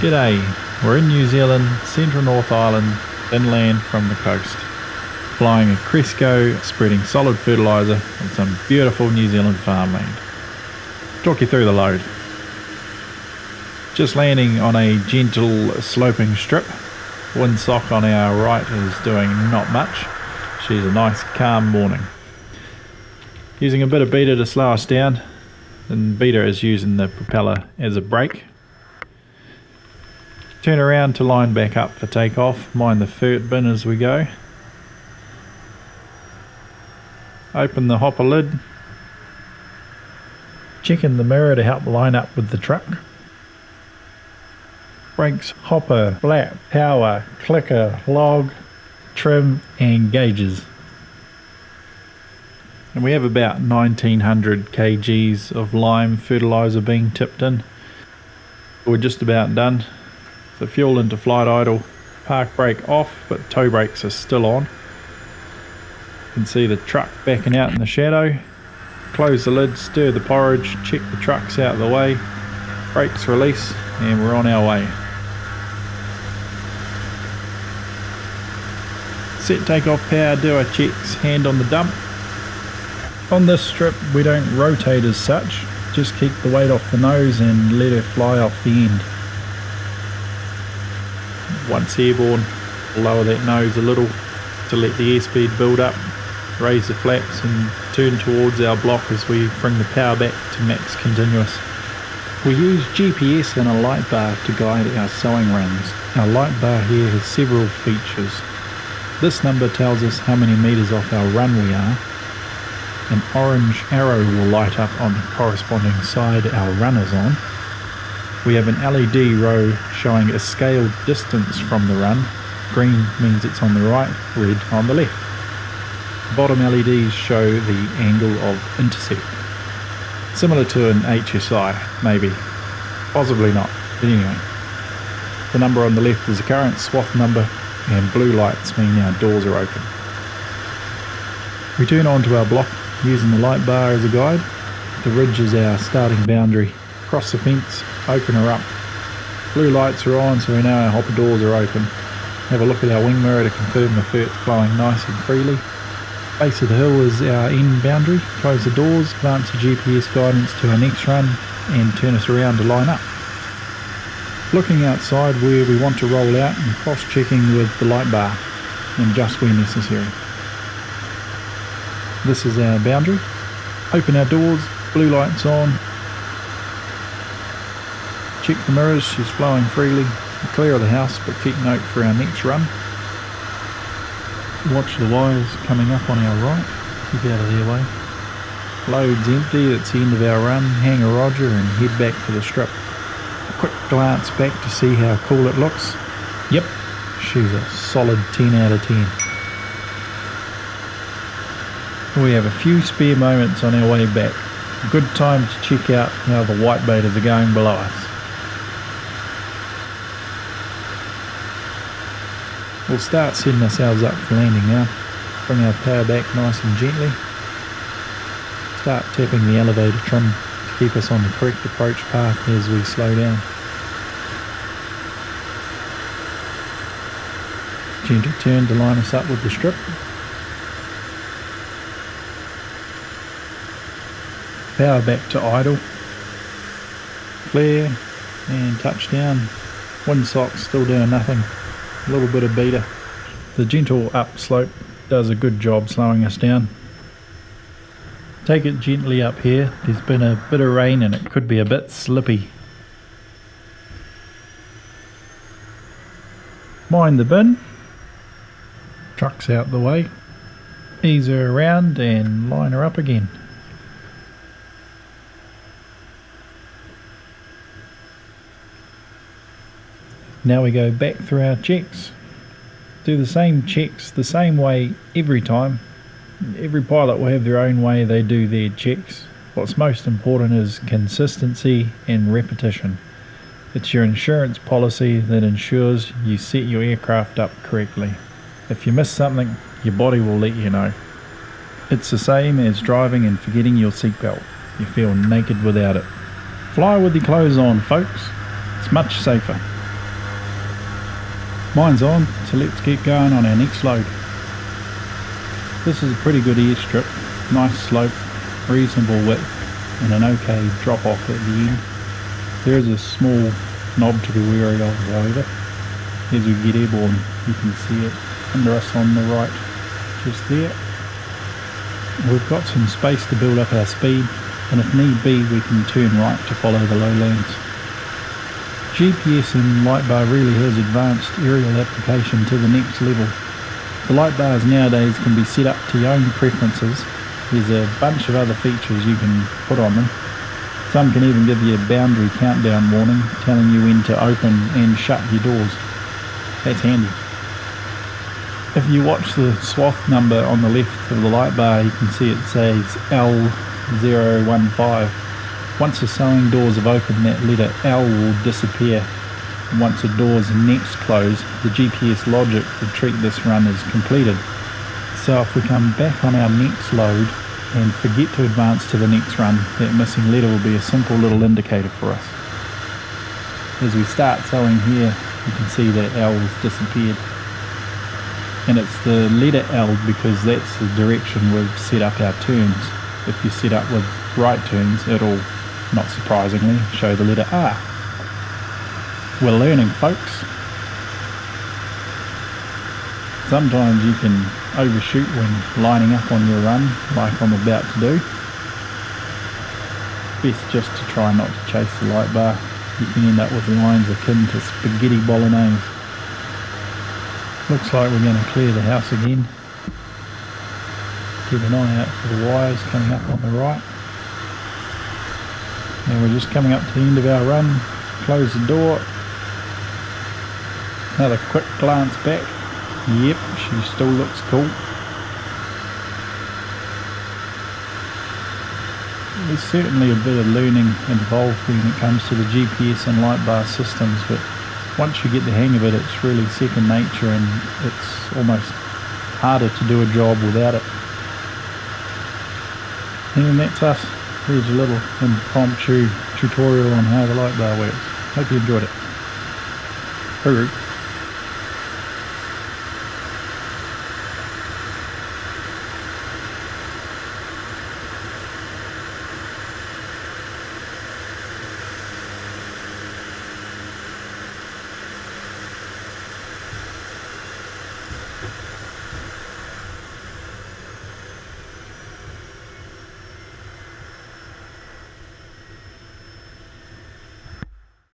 G'day, we're in New Zealand, Central North Island, inland from the coast. Flying a Cresco, spreading solid fertiliser on some beautiful New Zealand farmland. Talk you through the load. Just landing on a gentle sloping strip. Windsock on our right is doing not much. She's a nice calm morning. Using a bit of beta to slow us down, and beta is using the propeller as a brake Turn around to line back up for takeoff. Mind the fert bin as we go. Open the hopper lid. Check in the mirror to help line up with the truck. Brakes, hopper, flap, power, clicker, log, trim and gauges. And we have about 1900 kgs of lime fertiliser being tipped in. We're just about done. The fuel into flight idle, park brake off, but toe brakes are still on. You can see the truck backing out in the shadow. Close the lid, stir the porridge, check the trucks out of the way, brakes release, and we're on our way. Set takeoff power, do our checks, hand on the dump. On this strip we don't rotate as such, just keep the weight off the nose and let her fly off the end once airborne, lower that nose a little to let the airspeed build up, raise the flaps and turn towards our block as we bring the power back to max continuous. We use GPS and a light bar to guide our sowing runs. Our light bar here has several features. This number tells us how many metres off our run we are. An orange arrow will light up on the corresponding side our run is on we have an LED row showing a scaled distance from the run. Green means it's on the right, red on the left. bottom LEDs show the angle of intercept. Similar to an HSI, maybe. Possibly not, but anyway. The number on the left is the current swath number, and blue lights mean our doors are open. We turn onto our block using the light bar as a guide. The ridge is our starting boundary. Cross the fence open her up. Blue lights are on so we know our hopper doors are open. Have a look at our wing mirror to confirm the fert's flowing nice and freely. Base of the hill is our end boundary. Close the doors, glance the GPS guidance to our next run and turn us around to line up. Looking outside where we want to roll out and cross-checking with the light bar and just where necessary. This is our boundary. Open our doors, blue lights on, Check the mirrors, she's flowing freely. Clear of the house, but keep note for our next run. Watch the wires coming up on our right. Keep out of their way. Load's empty, it's the end of our run. Hang a roger and head back to the strip. A quick glance back to see how cool it looks. Yep, she's a solid 10 out of 10. We have a few spare moments on our way back. Good time to check out how the whitebaiters are going below us. We'll start setting ourselves up for landing now. Bring our power back nice and gently. Start tapping the elevator trim to keep us on the correct approach path as we slow down. Gentle turn to line us up with the strip. Power back to idle. Flare and touchdown. Windsock still doing nothing a little bit of beta. The gentle upslope does a good job slowing us down. Take it gently up here, there's been a bit of rain and it could be a bit slippy. Mind the bin, truck's out the way, ease her around and line her up again. Now we go back through our checks. Do the same checks the same way every time. Every pilot will have their own way they do their checks. What's most important is consistency and repetition. It's your insurance policy that ensures you set your aircraft up correctly. If you miss something, your body will let you know. It's the same as driving and forgetting your seatbelt. You feel naked without it. Fly with your clothes on, folks. It's much safer. Mine's on, so let's get going on our next load. This is a pretty good airstrip, nice slope, reasonable width and an okay drop off at the end. There is a small knob to be wary of however. As we get airborne you can see it under us on the right just there. We've got some space to build up our speed and if need be we can turn right to follow the lowlands. GPS and light bar really has advanced aerial application to the next level. The light bars nowadays can be set up to your own preferences. There's a bunch of other features you can put on them. Some can even give you a boundary countdown warning telling you when to open and shut your doors. That's handy. If you watch the swath number on the left of the light bar you can see it says L015 once the sowing doors have opened, that letter L will disappear. Once the doors next close, the GPS logic will treat this run as completed. So if we come back on our next load and forget to advance to the next run, that missing letter will be a simple little indicator for us. As we start sowing here, you can see that L has disappeared. And it's the letter L because that's the direction we've set up our turns. If you set up with right turns, it'll not surprisingly, show the letter R. We're learning, folks. Sometimes you can overshoot when lining up on your run, like I'm about to do. Best just to try not to chase the light bar. You can end up with lines akin to spaghetti bolognese. Looks like we're going to clear the house again. Keep an eye out for the wires coming up on the right. And we're just coming up to the end of our run. Close the door. Another quick glance back. Yep, she still looks cool. There's certainly a bit of learning involved when it comes to the GPS and light bar systems, but once you get the hang of it, it's really second nature and it's almost harder to do a job without it. And that's us. Here's a little impromptu tutorial on how the light bar works. Hope you enjoyed it. Hooroo.